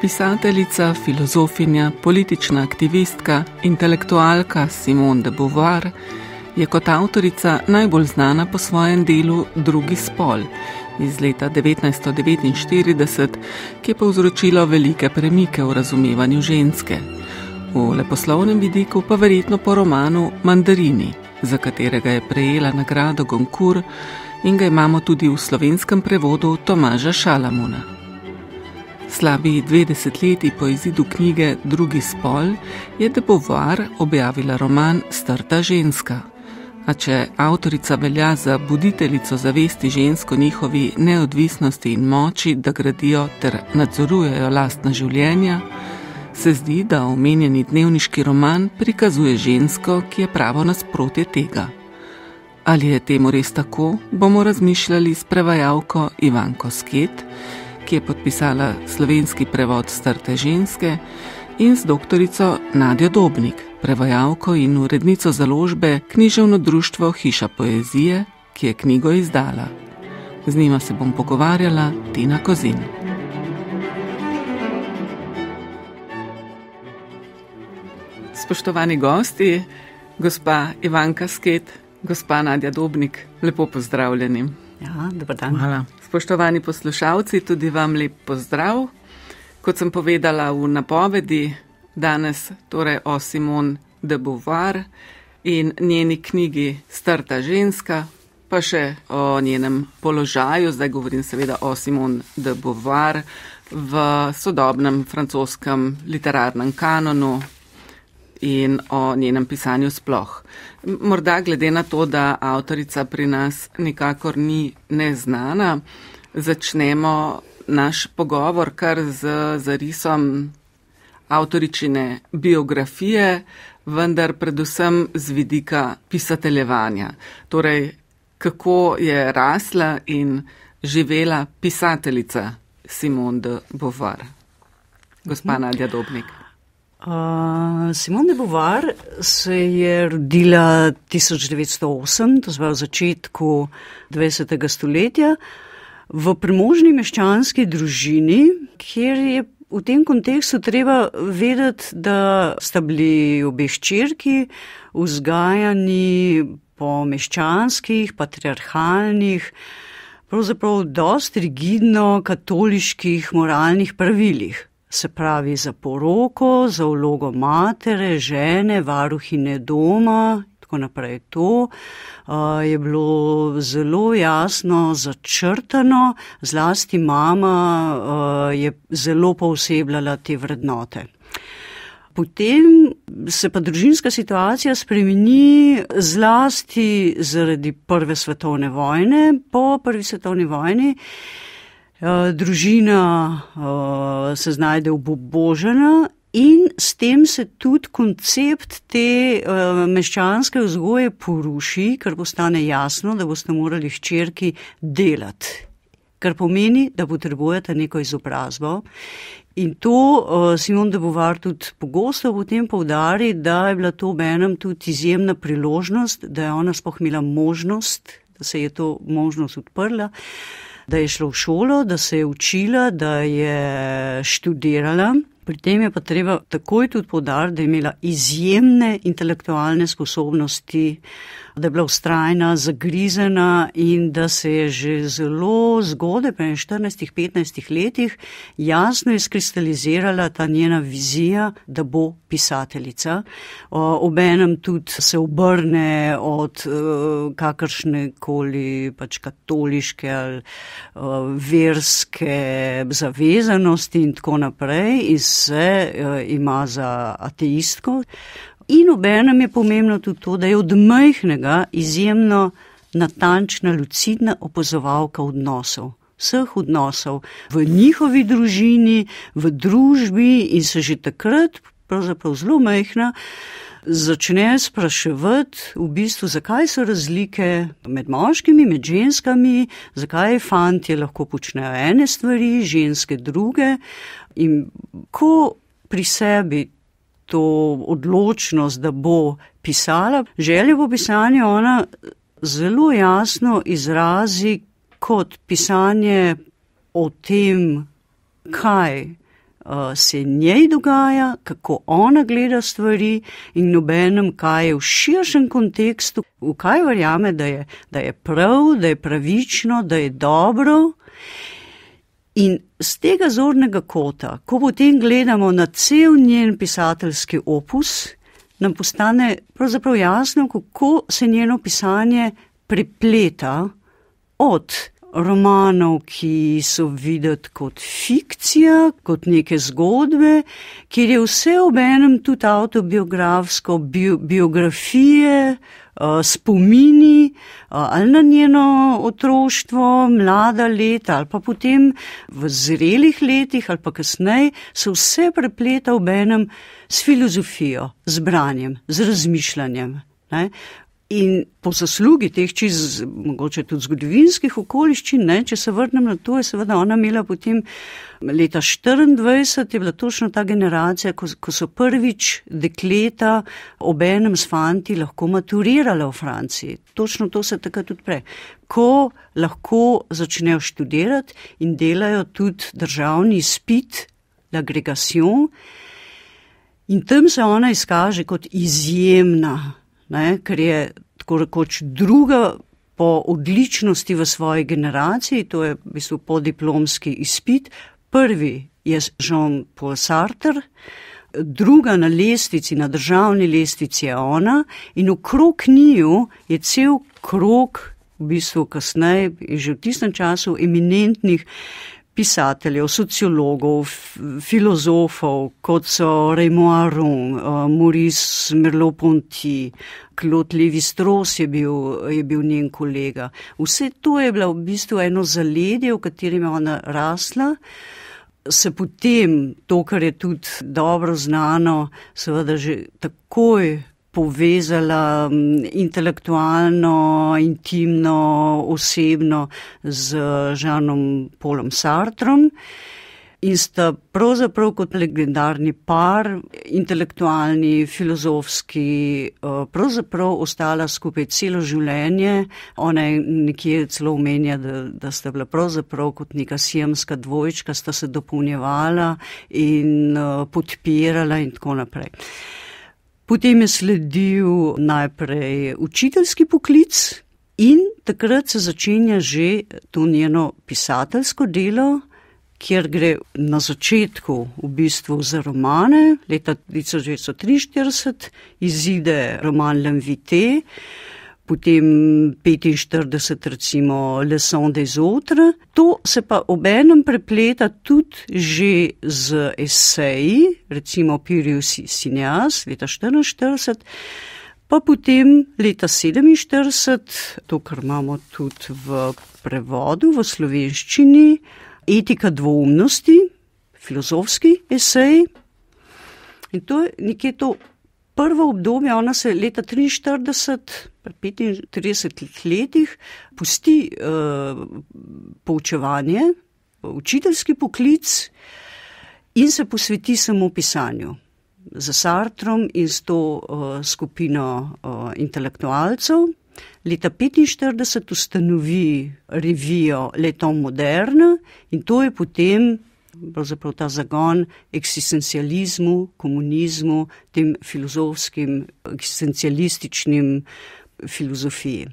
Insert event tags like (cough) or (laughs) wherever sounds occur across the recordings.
Pisateljica, filozofinja, politična aktivistka, intelektualka Simone de Beauvoir je kot avtorica najbolj znana po svojem delu Drugi spol iz leta 1949, ki je povzročilo velike premike v razumevanju ženske. V leposlovnem vidiku pa verjetno po romanu Mandarini, za katerega je prejela nagrado Goncourt in ga imamo tudi v slovenskem prevodu Tomaža Šalamuna. Slabi dve desetletji po izidu knjige Drugi spol je De Beauvoir objavila roman Strta ženska. A če avtorica velja za buditeljico zavesti žensko njihovi neodvisnosti in moči, da gradijo ter nadzorujejo lastna življenja, se zdi, da omenjeni dnevniški roman prikazuje žensko, ki je pravo nasprotje tega. Ali je temu res tako, bomo razmišljali s prevajalko Ivanko Sket ki je podpisala slovenski prevod Strte ženske, in z doktorico Nadjo Dobnik, prevajalko in urednico založbe Književno društvo Hiša poezije, ki je knjigo izdala. Z njima se bom pogovarjala Tina Kozin. Spoštovani gosti, gospa Ivanka Sket, gospa Nadja Dobnik, lepo pozdravljeni. Ja, dobro dan. Hvala. Spoštovani poslušalci, tudi vam lep pozdrav. Kot sem povedala v napovedi, danes torej o Simon de Beauvoir in njeni knjigi Strta ženska, pa še o njenem položaju, zdaj govorim seveda o Simon de Beauvoir v sodobnem francoskem literarnem kanonu in o njenem pisanju sploh. Morda glede na to, da avtorica pri nas nikakor ni neznana, začnemo naš pogovor kar z zarisom avtoričine biografije, vendar predvsem z vidika pisateljevanja. Torej, kako je rasla in živela pisateljica Simone de Beauvoir. Gospa Nadja Dobnik. Uh, Simone de Beauvoir se je rodila 1908, to je v začetku 20. stoletja, v premožni meščanski družini, kjer je v tem kontekstu treba vedeti, da sta bili obe ščirki vzgajani po meščanskih, patriarhalnih, pravzaprav dosti rigidno katoliških moralnih pravilih se pravi za poroko, za vlogo matere, žene, varuhine doma. Tako naprej. To uh, je bilo zelo jasno začrtano, zlasti mama uh, je zelo posebljala te vrednote. Potem se pa družinska situacija spremeni zlasti zaradi Prve svetovne vojne. Po Prvi svetovni vojni uh, družina uh, se znajde obobožena in s tem se tudi koncept te uh, meščanske vzgoje poruši, ker postane jasno, da boste morali hčerki delati. Kar pomeni, da potrebujete neko izobrazbo. In to uh, Simon de Beauvoir tudi pogosto potem povdari, da je bila to v enem tudi izjemna priložnost, da je ona spohmila možnost, da se je to možnost odprla. Uh, da je šla v šolo, da se je učila, da je študirala. Pri tem je pa treba takoj tudi podariti, da je imela izjemne intelektualne sposobnosti, da je bila ustrajna, zagrizena in da se je že zelo zgodaj, je 14-15 letih, jasno izkristalizirala ta njena vizija, da bo pisateljica. Obenem tudi se obrne od e, kakršne koli pač katoliške ali e, verske zavezanosti in tako naprej in se e, ima za ateistko. In obenem je pomembno tudi to, da je od majhnega izjemno natančna, lucidna opozovalka odnosov. Vseh odnosov v njihovi družini, v družbi in se že takrat, pravzaprav zelo majhna, začne spraševati, v bistvu, zakaj so razlike med moškimi, med ženskami, zakaj fanti lahko počnejo ene stvari, ženske druge. In ko pri sebi to odločnost, da bo pisala. Željo po pisanju ona zelo jasno izrazi kot pisanje o tem, kaj uh, se njej dogaja, kako ona gleda stvari in nobenem, kaj je v širšem kontekstu, v kaj verjame, da je, da je prav, da je pravično, da je dobro. In z tega zornega kota, ko potem gledamo na cel njen pisateljski opus, nam postane pravzaprav jasno, kako se njeno pisanje prepleta od romanov, ki so videti kot fikcija, kot neke zgodbe, kjer je vse ob enem tudi autobiografsko, bio, biografije, spomini uh, ali na njeno otroštvo, mlada leta ali pa potem v zrelih letih ali pa kasneje, se vse prepleta ob enem s filozofijo, z branjem, z razmišljanjem. Ne? In po zaslugi teh čiz, mogoče tudi zgodovinskih okoliščin, ne, če se vrnem na to, je seveda ona imela potem leta 24, je bila točno ta generacija, ko, ko so prvič dekleta ob enem s fanti lahko maturirala v Franciji. Točno to se takrat tudi prej. Ko lahko začnejo študirati in delajo tudi državni spit, l'agregacion, in tam se ona izkaže kot izjemna ne, ker je tako rekoč druga po odličnosti v svoji generaciji, to je v bistvu podiplomski izpit. Prvi je Jean-Paul Sartre, druga na lestvici, na državni lestvici je ona in okrog njiju je cel krok, v bistvu kasneje, že v tistem času, eminentnih pisateljev, sociologov, filozofov, kot so Raymond Aron, uh, Maurice Merleau-Ponty, Claude Lévi-Strauss je, je bil njen kolega. Vse to je bilo v bistvu eno zaledje, v katerem je ona rasla. Se potem, to, kar je tudi dobro znano, seveda že takoj povezala intelektualno, intimno, osebno z Žanom Polom Sartrom. In sta pravzaprav kot legendarni par, intelektualni, filozofski, eh, pravzaprav ostala skupaj celo življenje. Ona je nekje celo omenja, da, da sta bila pravzaprav kot neka sjemska dvojčka, sta se dopolnjevala in eh, podpirala in tako naprej. Potem je sledil najprej učiteljski poklic in takrat se začenja že to njeno pisateljsko delo, kjer gre na začetku v bistvu za romane. Leta 1943 izide roman L'Invité, potem 45, recimo Le Son des Autres. To se pa obenem prepleta tudi že z eseji, recimo Pirius Sinjas, leta 44. Pa potem leta 47, to, kar imamo tudi v prevodu v slovenščini, etika dvomnosti, filozofski esej. In to je nekje to prvo obdobje, ona se leta 43, 35 letih pusti uh, poučevanje, učiteljski poklic in se posveti samo pisanju. Za Sartrom in s to uh, skupino uh, intelektualcev. Leta 1945 ustanovi revijo Letom Moderne in to je potem pravzaprav ta zagon eksistencializmu, komunizmu, tem filozofskim, eksistencialističnim filozofiji.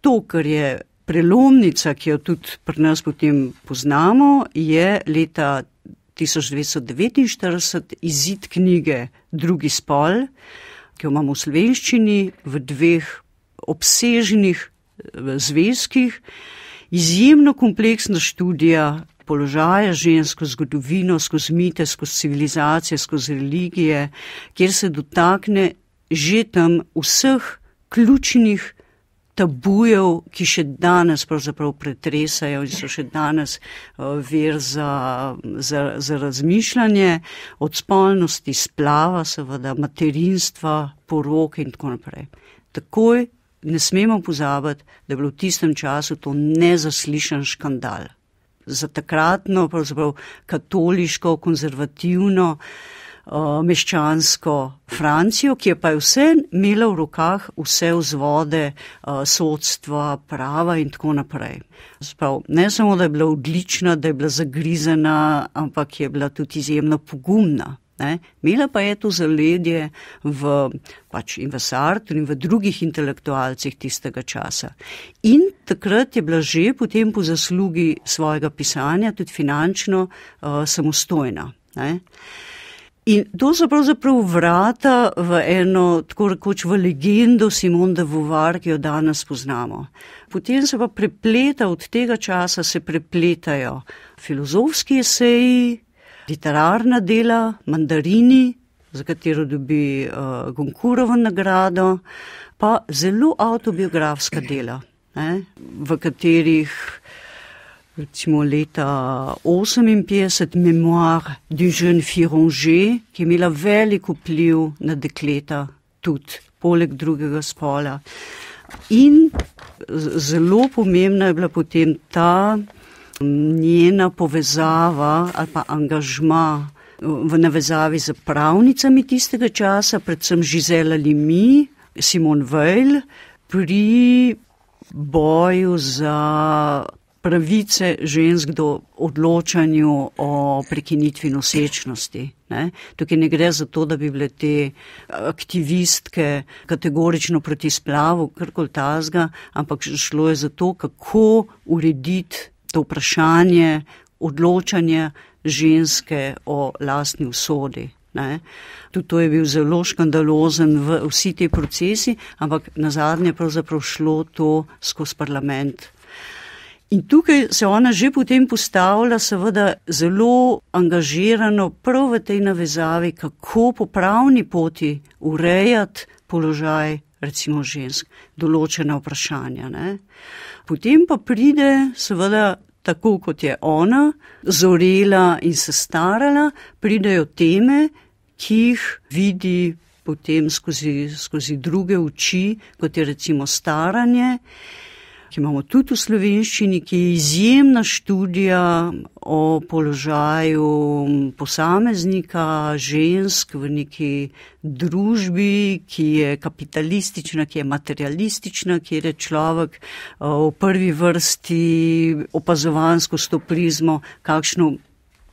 To, kar je prelomnica, ki jo tudi pri nas potem poznamo, je leta 1949 izid knjige Drugi spol, ki jo imamo v slovenščini v dveh obsežnih zvezkih, izjemno kompleksna študija položaja žensk, zgodovino, skozi mite, skozi civilizacije, skozi religije, kjer se dotakne že tam vseh ključnih tabujev, ki še danes pravzaprav pretresajo in so še danes uh, ver za, za, za razmišljanje, od spolnosti, splava, seveda, materinstva, poroke in tako naprej. Takoj ne smemo pozabiti, da je bilo v tistem času to nezaslišan škandal za takratno, pravzaprav katoliško, konzervativno uh, meščansko Francijo, ki je pa vse imela v rokah vse vzvode uh, sodstva, prava in tako naprej. Sprav, ne samo, da je bila odlična, da je bila zagrizena, ampak je bila tudi izjemno pogumna. Ne? Mila pa je to zaledje v, pač in v Sartu in v drugih intelektualcih tistega časa. In takrat je bila že potem po zaslugi svojega pisanja tudi finančno uh, samostojna. Ne? In to so pravzaprav vrata v eno, tako rekoč, v legendo Simon de Beauvoir, ki jo danes poznamo. Potem se pa prepleta, od tega časa se prepletajo filozofski eseji, literarna dela, mandarini, za katero dobi uh, Gonkurovo nagrado, pa zelo autobiografska dela, ne, v katerih recimo leta 58 Memoir du jeune Fironger, ki je imela velik vpliv na dekleta, tudi poleg drugega spola. In zelo pomembna je bila potem ta njena povezava ali pa angažma v navezavi z pravnicami tistega časa, predvsem Žizela Limi, Simon Veil, pri boju za pravice žensk do odločanju o prekinitvi nosečnosti. Ne? Tukaj ne gre za to, da bi bile te aktivistke kategorično proti splavu, karkoli tazga, ampak šlo je za to, kako urediti to vprašanje odločanja ženske o lastni usodi. Ne. Tudi to je bil zelo škandalozen v vsi te procesi, ampak na zadnje pravzaprav šlo to skozi parlament. In tukaj se ona že potem postavlja seveda zelo angažirano prav v tej navezavi, kako po pravni poti urejati položaj recimo žensk, določena vprašanja. Ne. Potem pa pride, seveda, tako kot je ona, zorela in se starala, pridejo teme, ki jih vidi potem skozi, skozi druge oči, kot je recimo staranje ki imamo tudi v slovenščini, ki je izjemna študija o položaju posameznika, žensk v neki družbi, ki je kapitalistična, ki je materialistična, kjer je človek v prvi vrsti opazovan skozi to prizmo, kakšno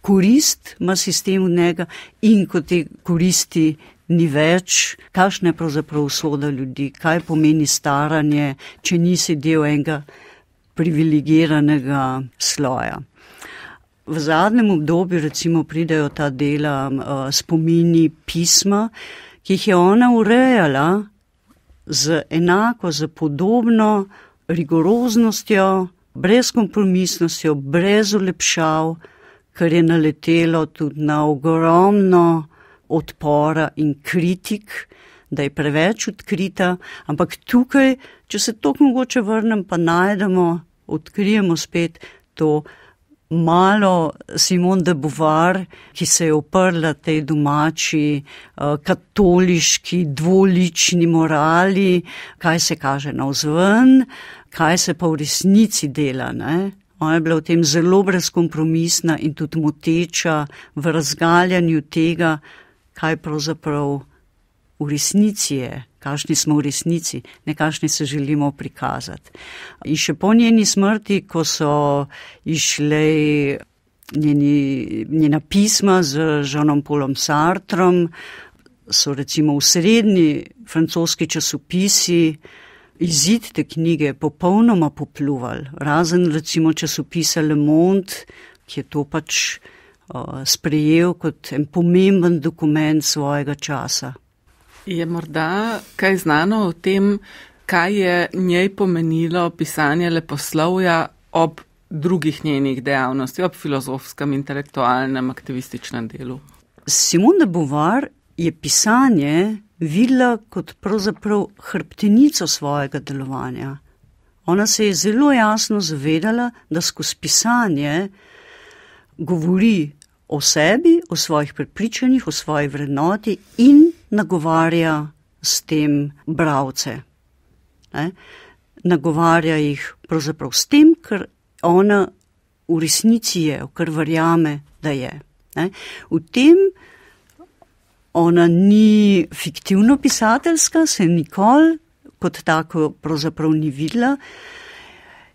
korist ima sistem od njega in ko te koristi ni več, kakšna je pravzaprav usoda ljudi, kaj pomeni staranje, če nisi del enega privilegiranega sloja. V zadnjem obdobju recimo pridejo ta dela uh, spomini pisma, ki jih je ona urejala z enako, z podobno rigoroznostjo, brezkompromisnostjo, brez ulepšav, kar je naletelo tudi na ogromno odpora in kritik, da je preveč odkrita, ampak tukaj, če se to mogoče vrnem, pa najdemo, odkrijemo spet to malo Simon de Beauvoir, ki se je oprla tej domači uh, katoliški dvolični morali, kaj se kaže na vzven, kaj se pa v resnici dela. Ne? Ona je bila v tem zelo brezkompromisna in tudi moteča v razgaljanju tega, kaj pravzaprav v resnici je, kakšni smo v resnici, ne kakšni se želimo prikazati. In še po njeni smrti, ko so išle njeni, njena pisma z Žanom Polom Sartrom, so recimo v srednji francoski časopisi izid te knjige popolnoma popluval, razen recimo časopisa Le Monde, ki je to pač sprejel kot en pomemben dokument svojega časa. Je morda kaj znano o tem, kaj je njej pomenilo pisanje leposlovja ob drugih njenih dejavnosti, ob filozofskem, intelektualnem, aktivističnem delu? Simone de Beauvoir je pisanje videla kot pravzaprav hrbtenico svojega delovanja. Ona se je zelo jasno zavedala, da skozi pisanje govori o sebi, o svojih prepričanjih, o svoji vrednoti in nagovarja s tem bravce. Ne? Nagovarja jih pravzaprav s tem, kar ona v resnici je, kar verjame, da je. Ne? V tem Ona ni fiktivno pisateljska, se nikoli kot tako pravzaprav ni videla.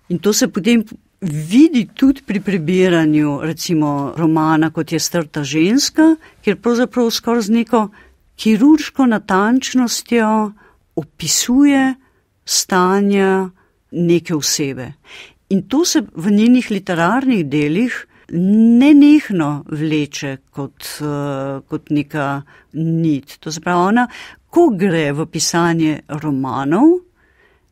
In to se potem vidi tudi pri prebiranju, recimo, romana, kot je Strta ženska, kjer pravzaprav skoraj z neko kirurško natančnostjo opisuje stanje neke osebe. In to se v njenih literarnih delih nenehno vleče kot, uh, kot neka nit. To se pravi, ona, ko gre v pisanje romanov,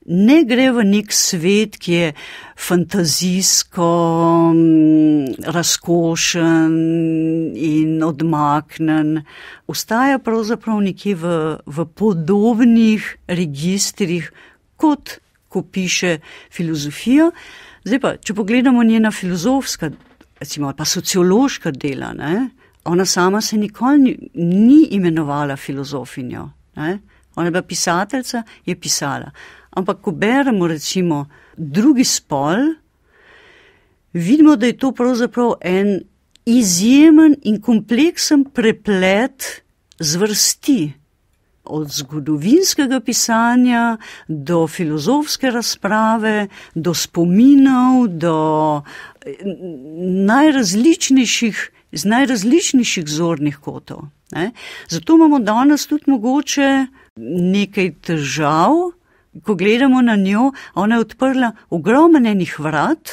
ne gre v nek svet, ki je fantazijsko mm, razkošen in odmaknen, ostaja pravzaprav nekje v, v podobnih registrih, kot ko piše filozofijo. Zdaj pa, če pogledamo njena filozofska, recimo pa sociološka dela, ne, ona sama se nikoli ni, ni imenovala filozofinjo. Ne. Ona je bila pisateljica, je pisala. Ampak, ko beremo recimo drugi spol, vidimo, da je to pravzaprav en izjemen in kompleksen preplet zvrsti. Od zgodovinskega pisanja do filozofske razprave, do spominov, do najrazličnejših, z najrazličnejših zornih kotov. Ne? Zato imamo danes tudi mogoče nekaj težav, ko gledamo na njo, ona je odprla ogromnenih vrat,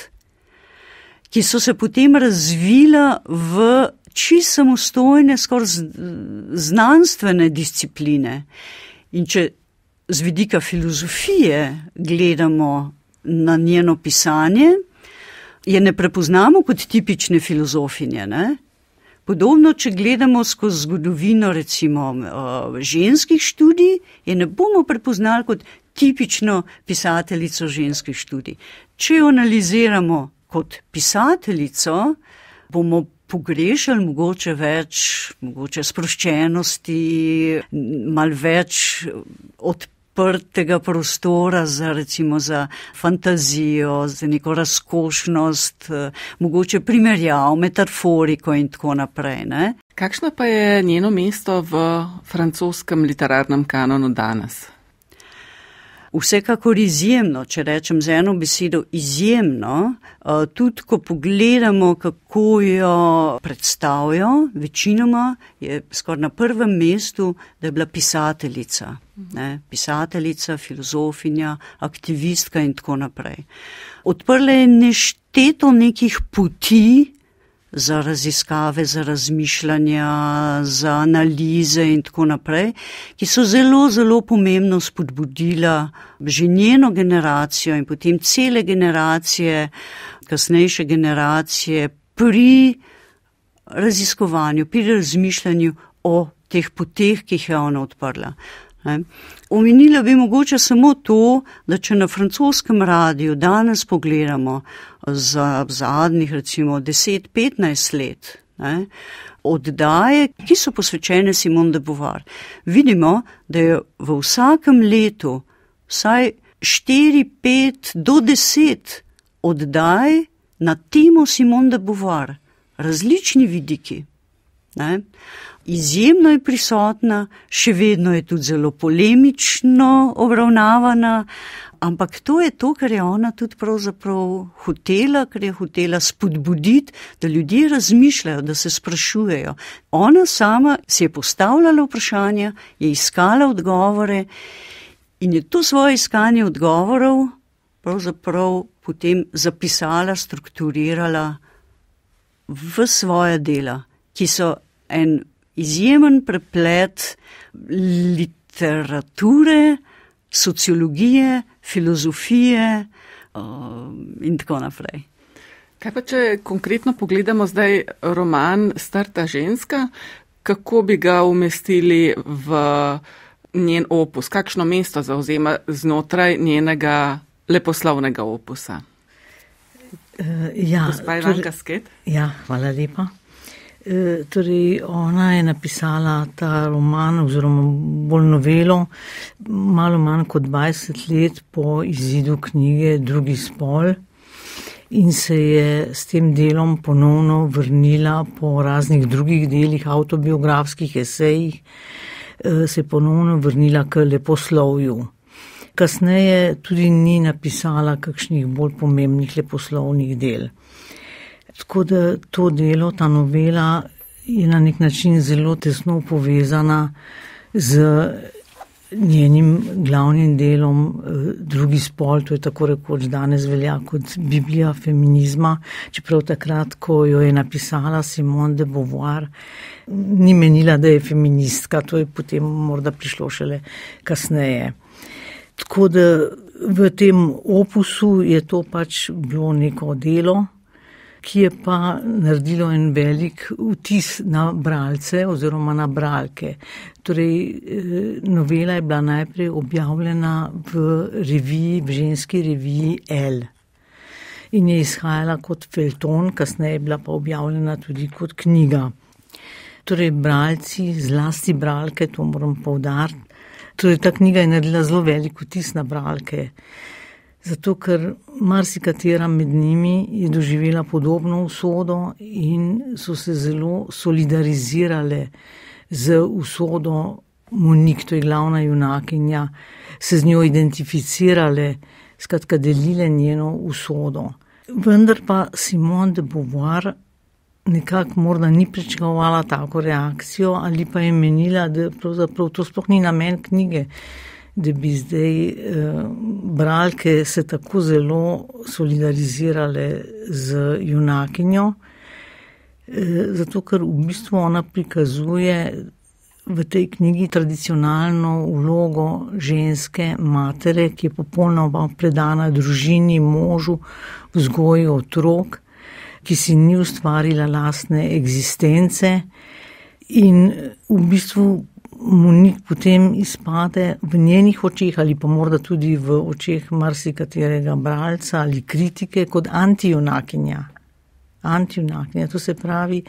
ki so se potem razvila v čisto samostojne, skoraj znanstvene discipline. In če z vidika filozofije gledamo na njeno pisanje, je ne prepoznamo kot tipične filozofinje. Ne? Podobno, če gledamo skozi zgodovino, recimo uh, ženskih študij, je ne bomo prepoznali kot tipično pisateljico ženskih študij. Če jo analiziramo kot pisateljico, bomo pogrešali mogoče več, mogoče sproščenosti, mal več odprtega prostora za recimo za fantazijo, za neko razkošnost, mogoče primerjav, metaforiko in tako naprej. Ne? Kakšno pa je njeno mesto v francoskem literarnem kanonu danes? Vsekakor izjemno, če rečem z eno besedo izjemno, eh, tudi ko pogledamo, kako jo predstavljajo, večinoma je skoraj na prvem mestu, da je bila pisateljica. Ne, pisateljica, filozofinja, aktivistka in tako naprej. Odprla je nešteto nekih poti, za raziskave, za razmišljanja, za analize in tako naprej, ki so zelo, zelo pomembno spodbudila že njeno generacijo in potem cele generacije, kasnejše generacije pri raziskovanju, pri razmišljanju o teh poteh, ki jih je ona odprla. Omenila bi mogoče samo to, da če na francoskem radiju danes pogledamo za zadnjih recimo 10-15 let ne, oddaje, ki so posvečene Simon de Beauvoir, vidimo, da je v vsakem letu vsaj 4-5 do 10 oddaj na temo Simon de Beauvoir, različni vidiki. Ne izjemno je prisotna, še vedno je tudi zelo polemično obravnavana, ampak to je to, kar je ona tudi pravzaprav hotela, kar je hotela spodbuditi, da ljudje razmišljajo, da se sprašujejo. Ona sama si je postavljala vprašanja, je iskala odgovore in je to svoje iskanje odgovorov pravzaprav potem zapisala, strukturirala v svoje dela, ki so en izjemen preplet literature, sociologije, filozofije uh, in tako naprej. Kaj pa, če konkretno pogledamo zdaj roman Starta ženska, kako bi ga umestili v njen opus, kakšno mesto zauzema znotraj njenega leposlovnega opusa? Uh, ja, torej, ja, hvala lepa. Torej, ona je napisala ta roman, oziroma bolj novelo, malo manj kot 20 let po izidu knjige Drugi spol. in se je s tem delom ponovno vrnila po raznih drugih delih, autobiografskih esejih, eh, se je ponovno vrnila k leposlovju. Kasneje tudi ni napisala kakšnih bolj pomembnih leposlovnih del. Tako da to delo, ta novela je na nek način zelo tesno povezana z njenim glavnim delom, eh, drugi spol, to je tako rekoč danes velja kot Biblija feminizma, čeprav takrat, ko jo je napisala Simone de Beauvoir, ni menila, da je feministka, to je potem morda prišlo šele kasneje. Tako da v tem opusu je to pač bilo neko delo ki je pa naredilo en velik vtis na bralce oziroma na bralke. Torej, eh, novela je bila najprej objavljena v reviji, v ženski reviji L. In je izhajala kot felton, kasneje je bila pa objavljena tudi kot knjiga. Torej, bralci, zlasti bralke, to moram povdariti. Torej, ta knjiga je naredila zelo velik vtis na bralke. Zato, ker marsikatera med njimi je doživela podobno usodo in so se zelo solidarizirale z usodo Monik, to je glavna junakinja, se z njo identificirale, skratka, delile njeno usodo. Vendar pa Simone de Beauvoir nekako morda ni pričakovala tako reakcijo ali pa je menila, da pravzaprav to sploh ni namen knjige da bi zdaj eh, bralke se tako zelo solidarizirale z junakinjo, eh, zato ker v bistvu ona prikazuje v tej knjigi tradicionalno vlogo ženske matere, ki je popolnoma predana družini, možu, vzgoji otrok, ki si ni ustvarila lastne eksistence in v bistvu mu ni potem izpade v njenih očeh ali pa morda tudi v očeh marsikaterega bralca ali kritike kot antijunakinja. Antijunakinja, to se pravi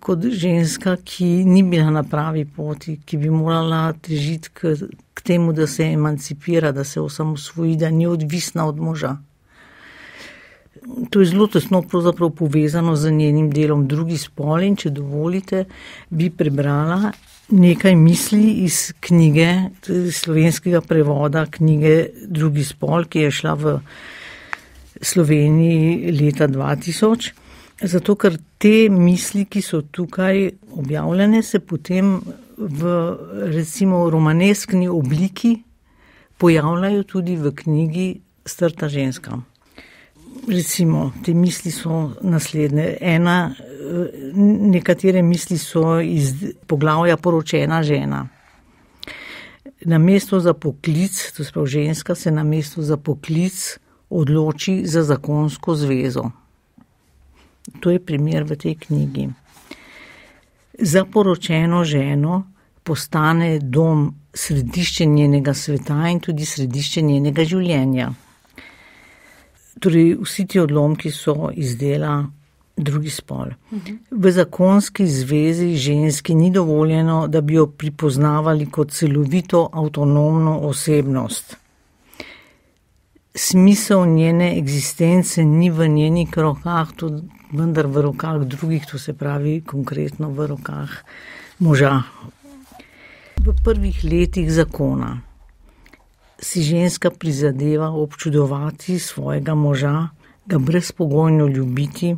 kot ženska, ki ni bila na pravi poti, ki bi morala težiti k, k temu, da se emancipira, da se osamosvoji, da ni odvisna od moža. To je zelo tesno povezano z njenim delom drugi spol in če dovolite, bi prebrala nekaj misli iz knjige, slovenskega prevoda knjige Drugi spol, ki je šla v Sloveniji leta 2000. Zato, ker te misli, ki so tukaj objavljene, se potem v recimo romaneskni obliki pojavljajo tudi v knjigi Strta ženska. Recimo, te misli so naslednje. Ena nekatere misli so iz poglavja poročena žena. Na mesto za poklic, to je ženska, se na mesto za poklic odloči za zakonsko zvezo. To je primer v tej knjigi. Za poročeno ženo postane dom središče njenega sveta in tudi središče njenega življenja. Torej, vsi ti odlomki so izdela drugi spol. V zakonski zvezi ženski ni dovoljeno, da bi jo pripoznavali kot celovito avtonomno osebnost. Smisel njene eksistence ni v njenih rokah, tudi vendar v rokah drugih, to se pravi konkretno v rokah moža. V prvih letih zakona si ženska prizadeva občudovati svojega moža, ga brezpogojno ljubiti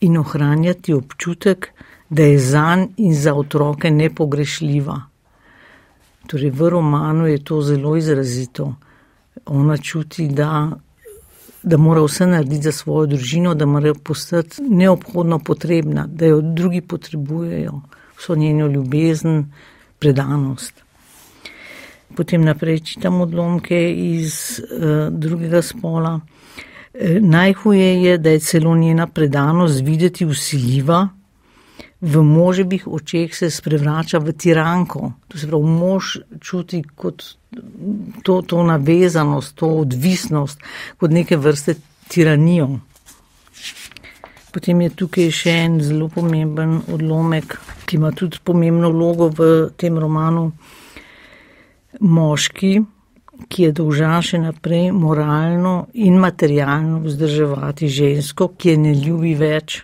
in ohranjati občutek, da je zanj in za otroke nepogrešljiva. Torej, v romanu je to zelo izrazito. Ona čuti, da, da mora vse narediti za svojo družino, da mora postati neobhodno potrebna, da jo drugi potrebujejo, vso njeno ljubezen, predanost. Potem naprej čitam odlomke iz uh, drugega spola. Najhuje je, da je celo njena predanost videti usiljiva, v možebih očeh se sprevrača v tiranko. To se pravi, mož čuti kot to, to navezanost, to odvisnost, kot neke vrste tiranijo. Potem je tukaj še en zelo pomemben odlomek, ki ima tudi pomembno vlogo v tem romanu. Moški, ki je dolžan še naprej moralno in materialno vzdrževati žensko, ki je ne ljubi več,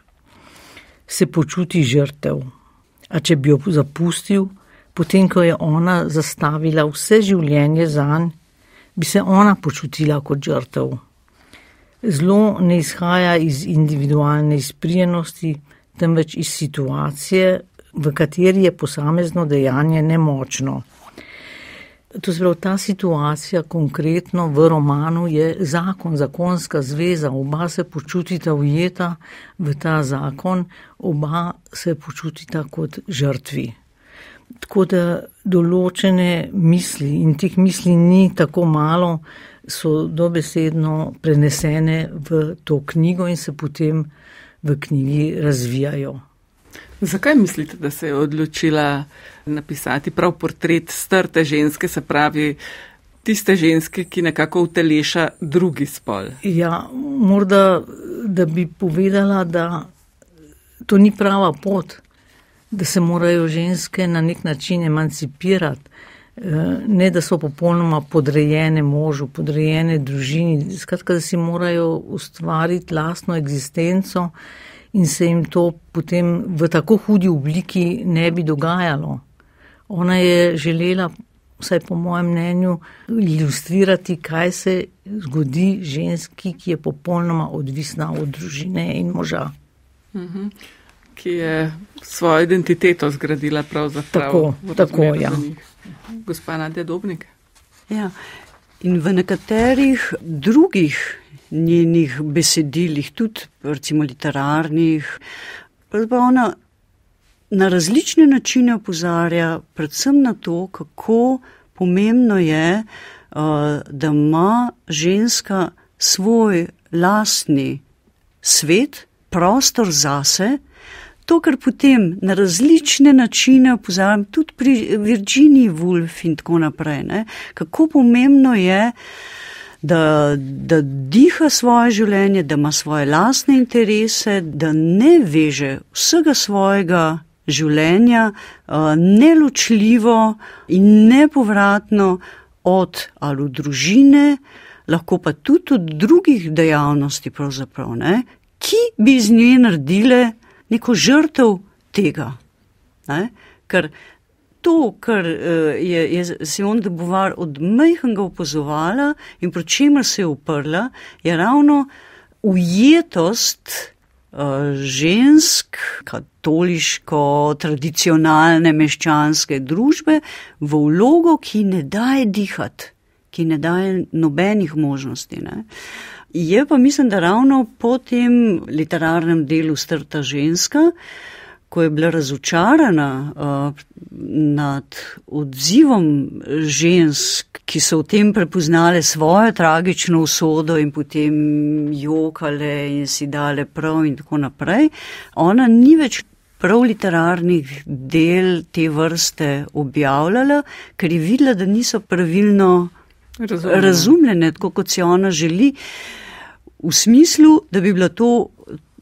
se počuti žrtev. A če bi jo zapustil, potem ko je ona zastavila vse življenje za nj, bi se ona počutila kot žrtev. Zlo ne izhaja iz individualne izprijenosti, temveč iz situacije, v kateri je posamezno dejanje nemočno. To je ta situacija, konkretno v romanu, je zakon, zakonska zveza. Oba se počutita ujeta v ta zakon, oba se počutita kot žrtvi. Tako da določene misli, in teh misli ni tako malo, so dobesedno prenesene v to knjigo in se potem v knjigi razvijajo. Zakaj mislite, da se je odločila napisati prav portret strte ženske, se pravi tiste ženske, ki nekako uteleša drugi spol? Ja, morda, da bi povedala, da to ni prava pot, da se morajo ženske na nek način emancipirati, eh, ne da so popolnoma podrejene možu, podrejene družini, skratka, da si morajo ustvariti lastno eksistenco in se jim to potem v tako hudi obliki ne bi dogajalo. Ona je želela, vsaj po mojem mnenju, ilustrirati, kaj se zgodi ženski, ki je popolnoma odvisna od družine in moža. Mhm. Ki je svojo identiteto zgradila pravzaprav. Tako, tako ja. Gospa Nadja Dobnik. Ja. In v nekaterih drugih njenih besedilih, tudi recimo literarnih, pa ona na različne načine opozarja predvsem na to, kako pomembno je, uh, da ima ženska svoj lastni svet, prostor zase, to, kar potem na različne načine opozarjam, tudi pri Virginiji Woolf in tako naprej, ne, kako pomembno je, da, da diha svoje življenje, da ima svoje lastne interese, da ne veže vsega svojega življenja uh, neločljivo in nepovratno od ali v družine, lahko pa tudi od drugih dejavnosti, ne, ki bi z nje naredile neko žrtev tega. Ne, ker to, kar uh, je, je Simon de Beauvoir od majhnega opozovala in pri čemer se je uprla, je ravno ujetost uh, žensk, katoliško, tradicionalne meščanske družbe v vlogo, ki ne daje dihati, ki ne daje nobenih možnosti. Ne. Je pa mislim, da ravno po tem literarnem delu strta ženska, uh, ko je bila razočarana uh, nad odzivom žensk, ki so v tem prepoznale svojo tragično usodo in potem jokale in si dale prav in tako naprej, ona ni več prav literarnih del te vrste objavljala, ker je videla, da niso pravilno razumljene, razumljene tako kot si ona želi, v smislu, da bi bila to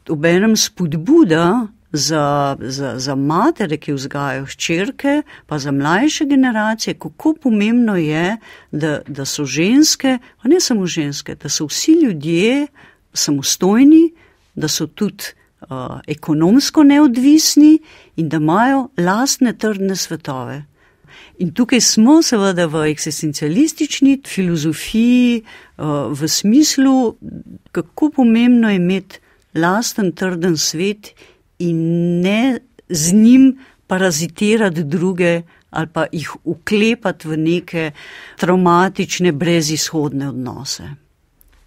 obenem spodbuda, za, za, za matere, ki vzgajajo hčerke, pa za mlajše generacije, kako pomembno je, da, da so ženske, pa ne samo ženske, da so vsi ljudje samostojni, da so tudi uh, ekonomsko neodvisni in da imajo lastne trdne svetove. In tukaj smo seveda v eksistencialistični filozofiji, v smislu, kako pomembno je imeti lasten trden svet in ne z njim parazitirati druge ali pa jih uklepati v neke traumatične, brezizhodne odnose.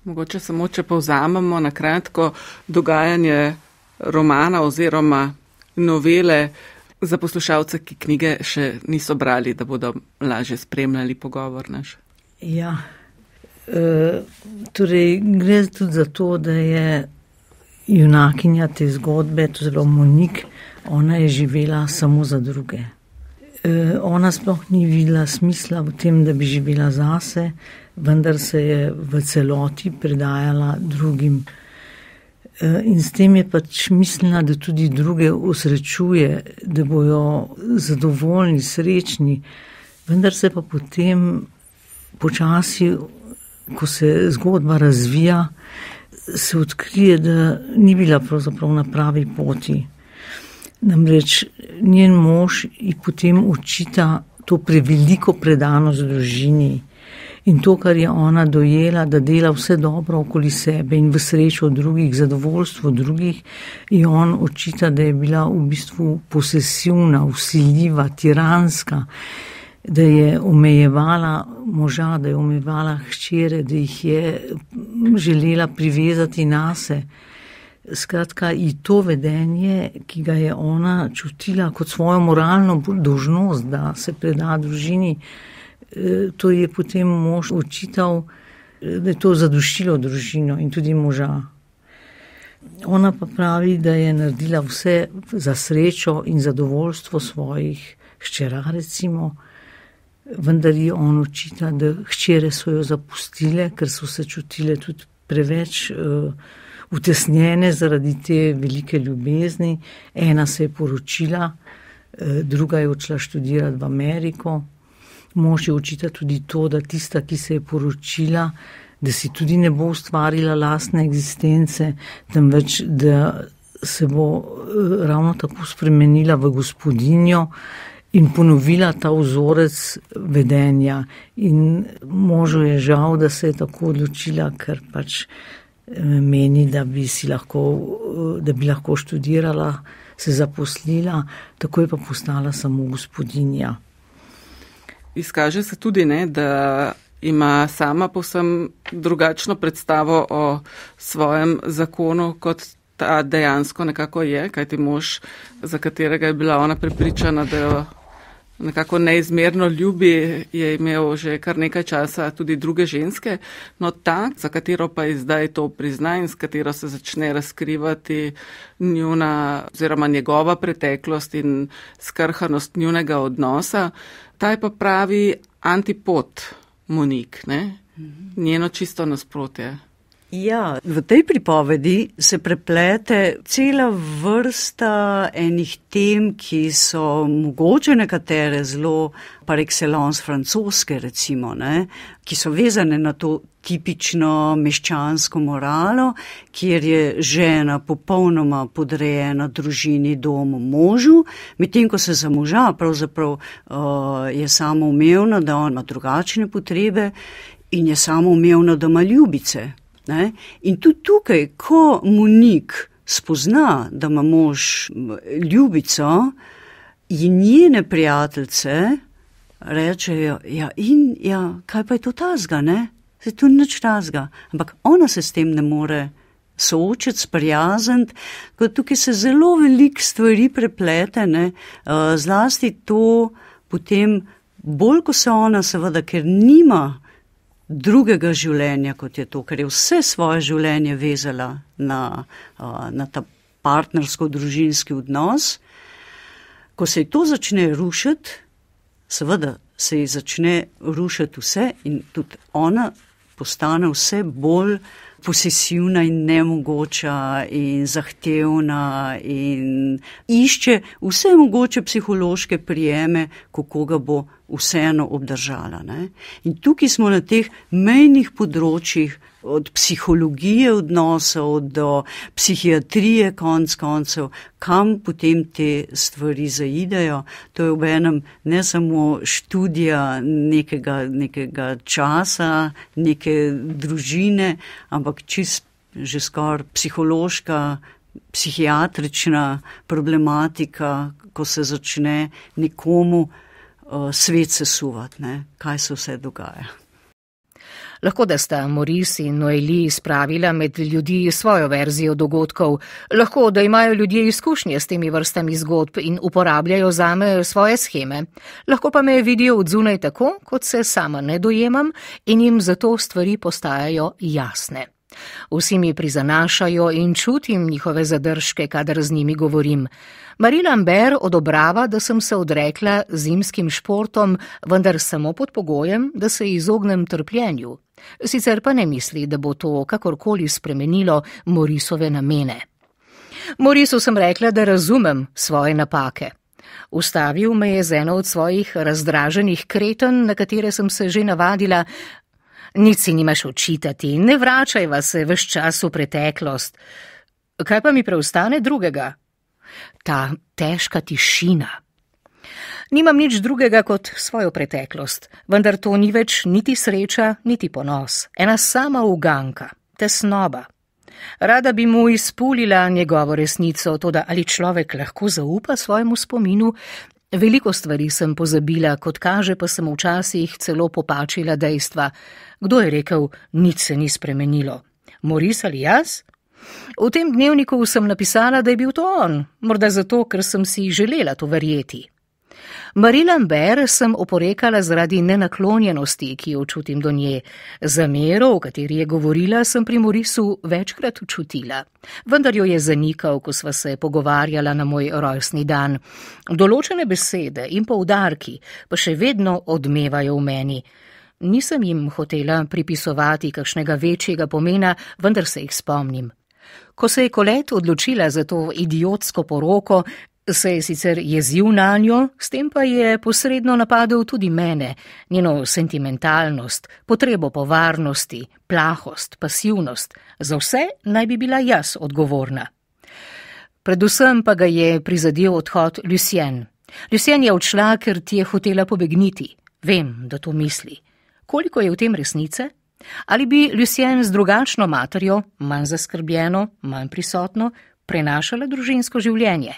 Mogoče samo, če povzamemo na kratko dogajanje romana oziroma novele za poslušalce, ki knjige še niso brali, da bodo lažje spremljali pogovor naš. Ja, e, torej gre tudi za to, da je junakinja te zgodbe, to zelo Monik, ona je živela samo za druge. E, ona sploh ni videla smisla v tem, da bi živela zase, vendar se je v celoti predajala drugim. E, in s tem je pač mislila, da tudi druge usrečuje, da bojo zadovoljni, srečni, vendar se pa potem počasi, ko se zgodba razvija, se odkrije, da ni bila pravzaprav na pravi poti. Namreč njen mož ji potem učita to preveliko predanost družini in to, kar je ona dojela, da dela vse dobro okoli sebe in v srečo drugih, zadovoljstvo drugih, in on očita, da je bila v bistvu posesivna, usiljiva, tiranska, da je omejevala moža, da je omejevala hčere, da jih je želela privezati na se. Skratka, in to vedenje, ki ga je ona čutila kot svojo moralno dožnost, da se preda družini, eh, to je potem mož očital, eh, da je to zadušilo družino in tudi moža. Ona pa pravi, da je naredila vse za srečo in zadovoljstvo svojih hčera, recimo, vendar ji on očita, da hčere so jo zapustile, ker so se čutile tudi preveč. Uh, utesnjene zaradi te velike ljubezni. Ena se je poročila, eh, druga je odšla študirati v Ameriko. Mož je učita tudi to, da tista, ki se je poročila, da si tudi ne bo ustvarila lastne eksistence, temveč da se bo eh, ravno tako spremenila v gospodinjo. In ponovila ta vzorec vedenja, in možu je žal, da se je tako odločila, ker pač meni, da bi, lahko, da bi lahko študirala, se zaposlila, tako je pa postala samo gospodinja. Izkaže se tudi, ne, da ima sama povsem drugačno predstavo o svojem zakonu, kot ta dejansko nekako je, kajti mož, za katerega je bila ona prepričana, da jo nekako neizmerno ljubi, je imel že kar nekaj časa tudi druge ženske, no ta, za katero pa je zdaj to prizna in s katero se začne razkrivati njuna oziroma njegova preteklost in skrhanost njunega odnosa, ta je pa pravi antipod Monik, ne? Mhm. njeno čisto nasprotje. Ja, v tej pripovedi se preplete cela vrsta enih tem, ki so mogoče nekatere zelo par excellence francoske, recimo, ne, ki so vezane na to tipično meščansko moralo, kjer je žena popolnoma podrejena družini, domu, možu, medtem ko se za moža pravzaprav uh, je samo umevno, da on ima drugačne potrebe in je samo umevno, da ima ljubice. Ne? In tudi tukaj, ko Monik spozna, da ima mož ljubico, in njene prijateljice rečejo, ja, in ja, kaj pa je to tazga, ne? Se tu nič tazga, ampak ona se s tem ne more soočiti, sprijazniti, tukaj se zelo veliko stvari prepletene, uh, zlasti to potem, bolj ko se ona seveda, ker nima drugega življenja, kot je to, ker je vse svoje življenje vezala na, na ta partnersko-družinski odnos. Ko se to začne rušiti, seveda se ji začne rušiti vse in tudi ona postane vse bolj posesivna in nemogoča in zahtevna in išče vse mogoče psihološke prijeme, kako ga bo vseeno obdržala. Ne? In tukaj smo na teh mejnih področjih, od psihologije odnosov do psihiatrije, konc koncev, kam potem te stvari zaidejo. To je v enem ne samo študija nekega, nekega časa, neke družine, ampak čist že skoraj psihološka. Psihiatrična problematika, ko se začne nekomu uh, svet sesuvati, kaj se vse dogaja. Lahko da sta Moris in Noeli spravila med ljudi svojo verzijo dogodkov, lahko da imajo ljudje izkušnje s temi vrstami zgodb in uporabljajo zame svoje scheme, lahko pa me vidijo od zunaj tako, kot se sama ne dojemam in jim zato stvari postajajo jasne. Vsi mi prizanašajo in čutim njihove zadržke, kadar z njimi govorim. Marie Lambert odobrava, da sem se odrekla zimskim športom, vendar samo pod pogojem, da se izognem trpljenju. Sicer pa ne misli, da bo to kakorkoli spremenilo Morisove namene. Morisu sem rekla, da razumem svoje napake. Ustavil me je z eno od svojih razdraženih kreten, na katere sem se že navadila. Nic si nimaš očitati, ne vračaj vas se vse čas v preteklost. Kaj pa mi preostane drugega? Ta težka tišina. Nimam nič drugega kot svojo preteklost, vendar to ni več niti sreča, niti ponos, ena sama uganka, tesnoba. Rada bi mu izpulila njegovo resnico, to da ali človek lahko zaupa svojemu spominu. Veliko stvari sem pozabila, kot kaže, pa sem včasih celo popačila dejstva. Kdo je rekel, nič se ni spremenilo? Moris ali jaz? V tem dnevniku sem napisala, da je bil to on, morda zato, ker sem si želela to verjeti. Marie Lambert sem oporekala zaradi nenaklonjenosti, ki jo čutim do nje. Zamero, o kateri je govorila, sem pri Morisu večkrat čutila, vendar jo je zanikal, ko sva se pogovarjala na moj rojstni dan. Določene besede in poudarki pa še vedno odmevajo v meni. Nisem jim hotela pripisovati kakšnega večjega pomena, vendar se jih spomnim. Ko se je Kolet odločila za to idiotsko poroko, se je sicer jezil na njo, s tem pa je posredno napadel tudi mene, njeno sentimentalnost, potrebo po varnosti, plahost, pasivnost, za vse naj bi bila jaz odgovorna. Predvsem pa ga je prizadel odhod Lucien. Lucien je odšla, ker ti je hotela pobegniti. Vem, da to misli. Koliko je v tem resnice? Ali bi Lucien z drugačno materjo, manj zaskrbljeno, manj prisotno, prenašala družinsko življenje?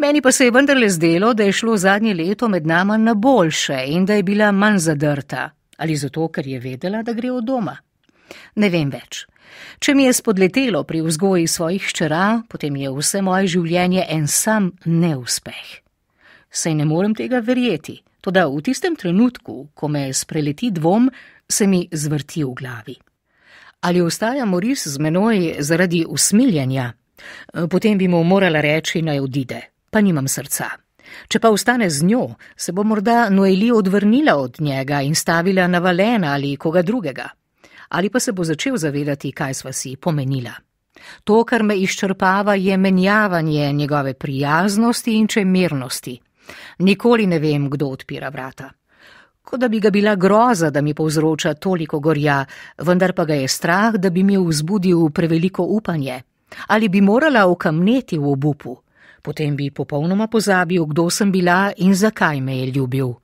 Meni pa se je vendarle zdelo, da je šlo zadnje leto med nama na boljše in da je bila manj zadrta, ali zato, ker je vedela, da gre od doma. Ne vem več. Če mi je spodletelo pri vzgoji svojih hčera, potem je vse moje življenje en sam neuspeh. Sej ne morem tega verjeti, toda v tistem trenutku, ko me spreleti dvom, se mi zvrti v glavi. Ali ostaja Moris z menoj zaradi usmiljenja? Eh, potem bi mu morala reči, naj odide, pa nimam srca. Če pa ostane z njo, se bo morda Noeli odvrnila od njega in stavila na Valena ali koga drugega. Ali pa se bo začel zavedati, kaj sva si pomenila. To, kar me izčrpava, je menjavanje njegove prijaznosti in čemernosti. Nikoli ne vem, kdo odpira vrata. Kot da bi ga bila groza, da mi povzroča toliko gorja, vendar pa ga je strah, da bi mi vzbudil preveliko upanje. Ali bi morala okamneti v obupu, potem bi popolnoma pozabil, kdo sem bila in zakaj me je ljubil.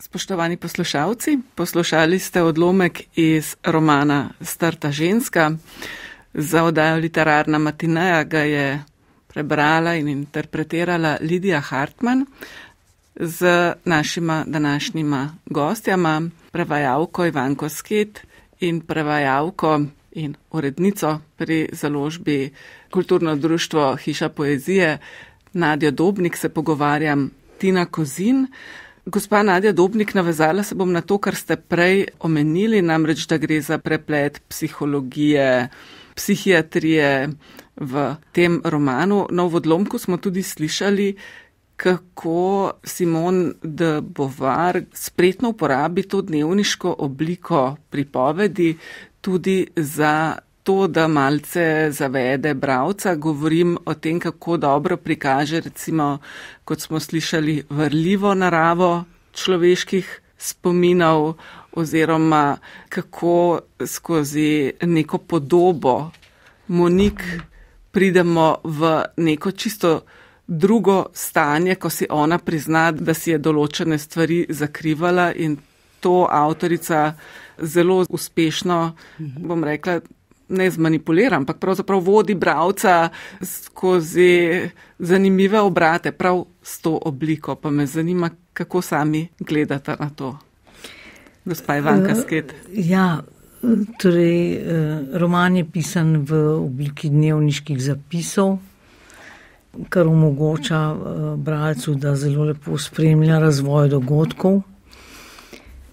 Spoštovani poslušalci, poslušali ste odlomek iz romana Strta ženska. Za oddajo literarna matineja ga je prebrala in interpretirala Lidija Hartmann z našima današnjima gostjama, prevajalko Ivanko Sket in prevajalko in urednico pri založbi Kulturno društvo Hiša poezije Nadjo Dobnik se pogovarjam Tina Kozin. Gospa Nadja Dobnik, navezala se bom na to, kar ste prej omenili, namreč, da gre za preplet psihologije, psihiatrije v tem romanu. No, v odlomku smo tudi slišali, kako Simon de Bovar spretno uporabi to dnevniško obliko pripovedi, tudi za to, da malce zavede bravca. Govorim o tem, kako dobro prikaže, recimo, kot smo slišali, vrljivo naravo človeških spominov oziroma kako skozi neko podobo Monik pridemo v neko čisto drugo stanje, ko si ona prizna, da si je določene stvari zakrivala in to avtorica zelo uspešno, bom rekla, ne zmanipulira, ampak pravzaprav vodi bravca skozi zanimive obrate, prav s to obliko. Pa me zanima, kako sami gledate na to. Gospa Ivanka uh, Sket. Ja, torej, uh, roman je pisan v obliki dnevniških zapisov, kar omogoča uh, bralcu, da zelo lepo spremlja razvoj dogodkov.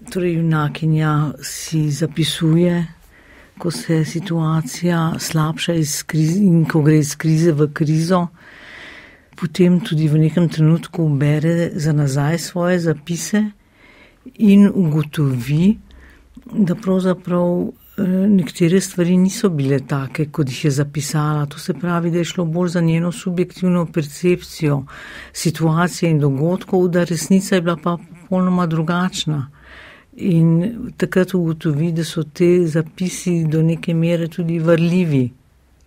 Torej, junakinja si zapisuje, ko se situacija slabša in ko gre iz krize v krizo, potem tudi v nekem trenutku bere za nazaj svoje zapise in ugotovi, da pravzaprav nekatere stvari niso bile take, kot jih je zapisala. To se pravi, da je šlo bolj za njeno subjektivno percepcijo situacije in dogodkov, da resnica je bila pa popolnoma drugačna. In takrat ugotovi, da so te zapisi do neke mere tudi vrljivi.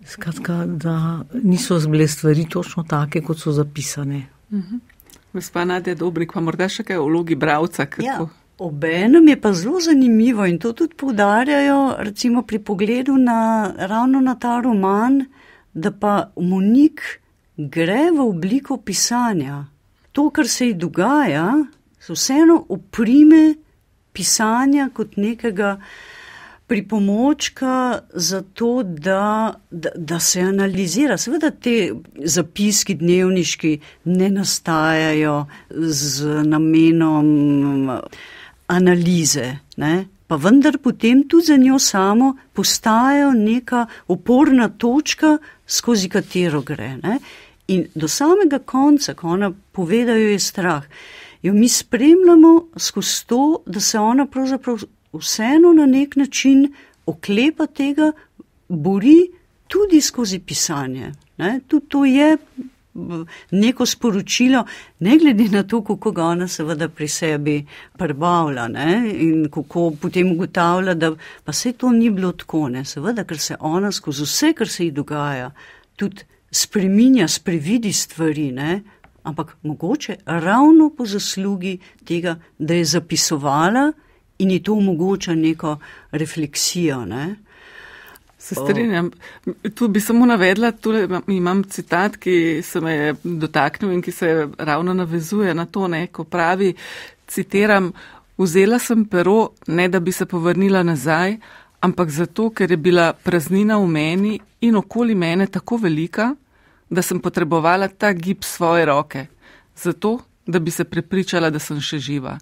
Skratka, da niso bile stvari točno take, kot so zapisane. Mhm. Gospa Nadja Dobrik, pa morda še kaj o vlogi bravca? Ja. Obenem je pa zelo zanimivo in to tudi poudarjajo, recimo pri pogledu na ravno na ta roman, da pa Monik gre v obliko pisanja. To, kar se ji dogaja, so vseeno oprime pisanja kot nekega pripomočka za to, da, da, da se analizira. Seveda te zapiski dnevniški ne nastajajo z namenom analize, ne? pa vendar potem tudi za njo samo postajajo neka oporna točka, skozi katero gre. Ne? In do samega konca, ko ona pove, da jo je strah, jo mi spremljamo skozi to, da se ona pravzaprav vseeno na nek način oklepa tega, bori tudi skozi pisanje. Ne? Tudi to je neko sporočilo, ne glede na to, kako ga ona seveda pri sebi prebavlja ne? in kako potem ugotavlja, da pa se to ni bilo tako, ne? seveda, ker se ona skozi vse, kar se ji dogaja, tudi spreminja, sprevidi stvari, ne? ampak mogoče ravno po zaslugi tega, da je zapisovala in ji to omogoča neko refleksijo. Ne? Se strinjam. Tu bi samo navedla, tu imam citat, ki se me je dotaknil in ki se ravno navezuje na to, ne, ko pravi, citiram, vzela sem pero, ne da bi se povrnila nazaj, ampak zato, ker je bila praznina v meni in okoli mene tako velika, da sem potrebovala ta gib svoje roke, zato, da bi se prepričala, da sem še živa.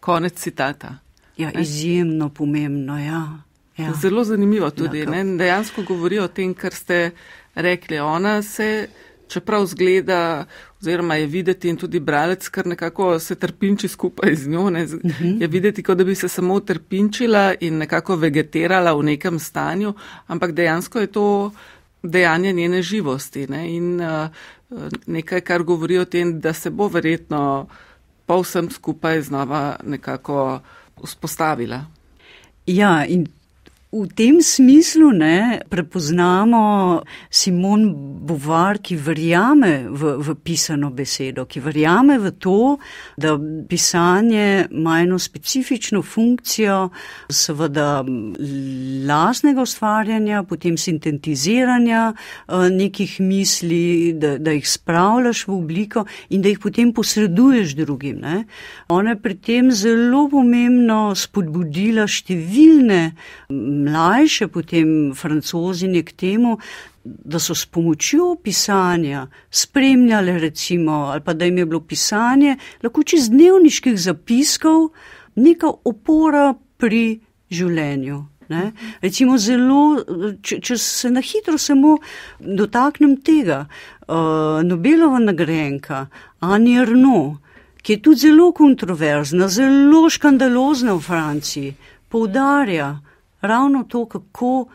Konec citata. Ja, izjemno pomembno, ja. Ja. Zelo zanimivo tudi. Ja, Dejansko govori o tem, kar ste rekli. Ona se, čeprav zgleda, oziroma je videti in tudi bralec, kar nekako se trpinči skupaj z njo, ne, uh mhm. -huh. je videti, kot da bi se samo trpinčila in nekako vegetirala v nekem stanju, ampak dejansko je to dejanje njene živosti ne, in uh, nekaj, kar govori o tem, da se bo verjetno pa vsem skupaj znova nekako vzpostavila. Ja, in V tem smislu ne, prepoznamo Simon Bovar, ki verjame v, v pisano besedo, ki verjame v to, da pisanje ima eno specifično funkcijo, seveda lasnega ustvarjanja, potem sintetiziranja eh, nekih misli, da, da jih spravljaš v obliko in da jih potem posreduješ drugim. Ne. Ona je pri tem zelo pomembno spodbudila številne mlajše potem francozinje k temu, da so s pomočjo pisanja spremljali recimo, ali pa da jim je bilo pisanje lahko čez dnevniških zapiskov neka opora pri življenju. Ne? Recimo zelo, če, če se na hitro samo dotaknem tega, uh, Nobelova nagrajenka Annie Arnaud, ki je tudi zelo kontroverzna, zelo škandalozna v Franciji, poudarja, ravno to, kako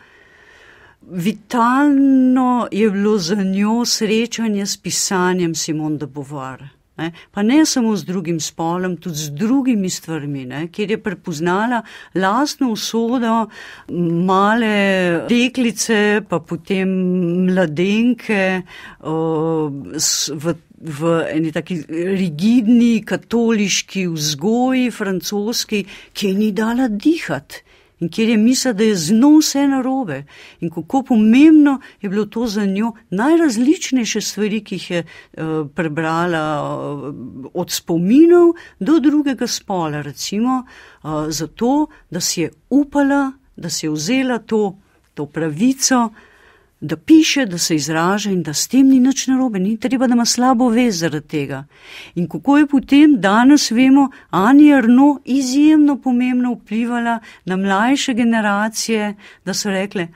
vitalno je bilo za njo srečanje s pisanjem Simon de Beauvoir. Ne? Pa ne samo z drugim spolom, tudi z drugimi stvarmi, ne? kjer je prepoznala lastno usodo male deklice, pa potem mladenke o, v, v eni taki rigidni katoliški vzgoji francoski, ki je ni dala dihati in kjer je mislila, da je z njo vse narobe. In kako pomembno je bilo to za njo najrazličnejše stvari, ki jih je uh, prebrala uh, od spominov do drugega spola, recimo uh, zato, da si je upala, da si je vzela to, to pravico, da piše, da se izraža in da s tem ni nič narobe, ni treba, da ima slabo vez zaradi tega. In kako je potem danes, vemo, Ani Arno izjemno pomembno vplivala na mlajše generacije, da so rekle,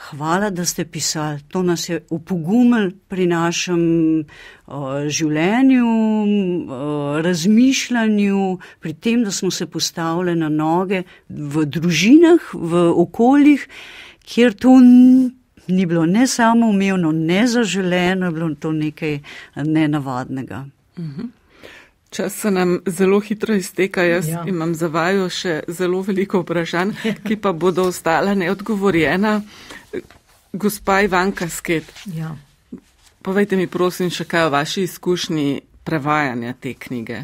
Hvala, da ste pisali. To nas je upogumil pri našem uh, življenju, uh, razmišljanju, pri tem, da smo se postavili na noge v družinah, v okoljih, kjer to ni bilo ne samoumevno, ne zaželeno, bilo to nekaj nenavadnega. Uh mhm. -huh. Čas se nam zelo hitro izteka. Jaz ja. imam za vajo še zelo veliko vprašanj, ki pa bodo ostala neodgovorjena. Gospa Ivanka Sket, ja. povejte mi prosim še kaj o vaši izkušnji prevajanja te knjige.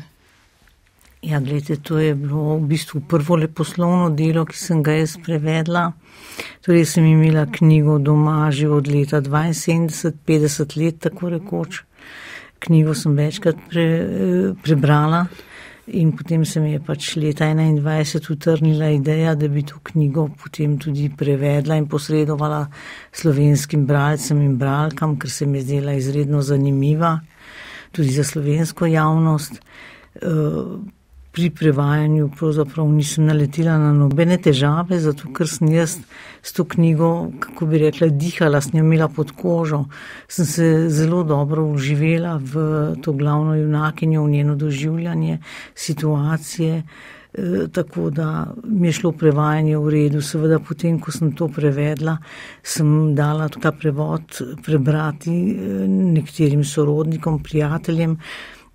Ja, gledajte, to je bilo v bistvu prvo leposlovno delo, ki sem ga jaz prevedla. Torej sem imela knjigo doma že od leta 72, 50 let, tako rekoč. Knjigo sem večkrat pre, prebrala. In potem se mi je pač leta 21 utrnila ideja, da bi to knjigo potem tudi prevedla in posredovala slovenskim bralcem in bralkam, ker se mi je zdela izredno zanimiva tudi za slovensko javnost. Eh, pri prevajanju pravzaprav nisem naletela na nobene težave, zato ker sem jaz s to knjigo, kako bi rekla, dihala, sem jo imela pod kožo. Sem se zelo dobro uživela v to glavno junakinjo, v njeno doživljanje situacije. E, tako da mi je šlo prevajanje v redu. Seveda, potem, ko sem to prevedla, sem dala ta prevod prebrati e, nekaterim sorodnikom, prijateljem,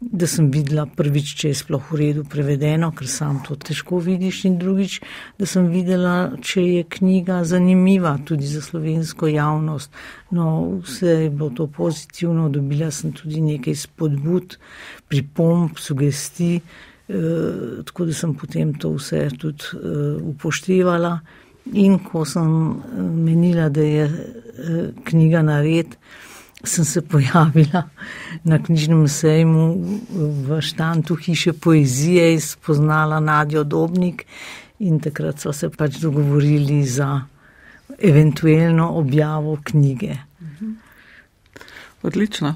da sem videla prvič, če je sploh v redu prevedeno, ker sam to težko vidiš, in drugič, da sem videla, če je knjiga zanimiva tudi za slovensko javnost. No, vse je bilo to pozitivno, dobila sem tudi nekaj spodbud, pripomb, sugesti, eh, tako da sem potem to vse tudi eh, upoštevala. In ko sem eh, menila, da je eh, knjiga nared, sem se pojavila na knjižnem sejmu v štantu hiše poezije in spoznala Nadjo Dobnik in takrat so se pač dogovorili za eventualno objavo knjige. Odlično.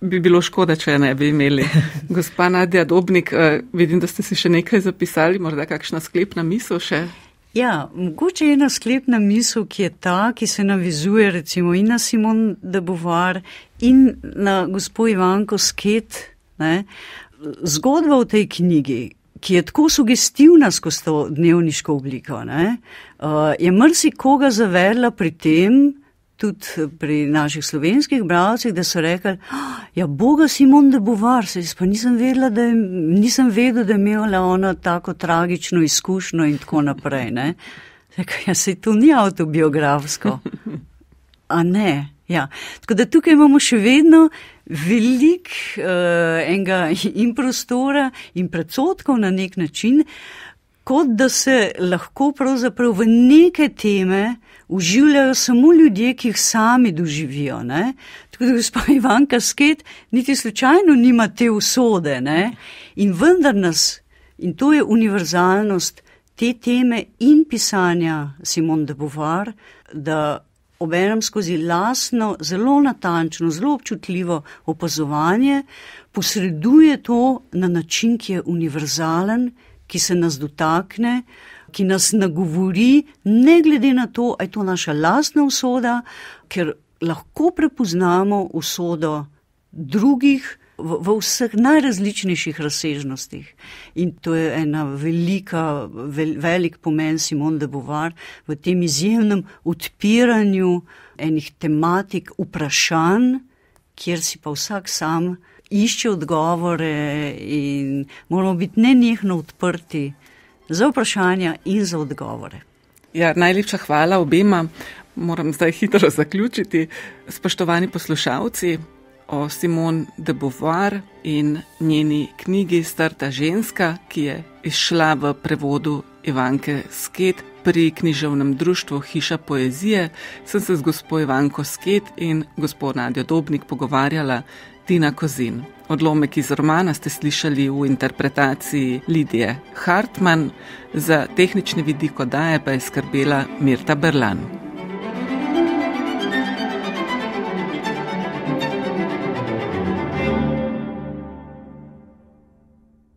Bi bilo škoda, če ne bi imeli. (laughs) Gospa Nadja Dobnik, eh, vidim, da ste si še nekaj zapisali, morda kakšna sklepna misel še Ja, mogoče je ena sklepna misel, ki je ta, ki se navizuje recimo in na Simon de Beauvoir in na gospod Ivanko Sket. Ne? Zgodba v tej knjigi, ki je tako sugestivna skozi to dnevniško obliko, ne? Uh, je mrsikoga zavedla pri tem, tudi pri naših slovenskih bralcih, da so rekli, ja, Boga Simon de Bovar, se jaz pa nisem vedela, da je, nisem vedela, da je imela ona tako tragično izkušnjo in tako naprej, ne. Rekaj, ja, se to ni autobiografsko. A ne, ja. Tako da tukaj imamo še vedno velik uh, enega in prostora in predsotkov na nek način, kot da se lahko pravzaprav v neke teme uživljajo samo ljudje, ki jih sami doživijo. Ne? Tako da gospod (laughs) Ivanka Sket niti slučajno nima te usode. Ne? In vendar nas, in to je univerzalnost te teme in pisanja Simon de Beauvoir, da obenem skozi lasno, zelo natančno, zelo občutljivo opazovanje posreduje to na način, ki je univerzalen, ki se nas dotakne, ki nas nagovori, ne glede na to, ali je to naša lastna usoda, ker lahko prepoznamo usodo drugih v, v vseh najrazličnejših razsežnostih. In to je ena velika, vel, velik pomen Simon de Beauvoir v tem izjemnem odpiranju enih tematik, vprašanj, kjer si pa vsak sam išče odgovore in moramo biti nenehno odprti za vprašanja in za odgovore. Ja, najlepša hvala obema. Moram zdaj hitro zaključiti. Spoštovani poslušalci, o Simon de Beauvoir in njeni knjigi Strta ženska, ki je izšla v prevodu Ivanke Sket pri književnem društvu Hiša poezije, sem se z gospod Ivanko Sket in gospod Nadjo Dobnik pogovarjala Tina Kozin. Odlomek iz romana ste slišali v interpretaciji Lidije Hartmann, za tehnični vidik odaje pa je skrbela Mirta Berlan.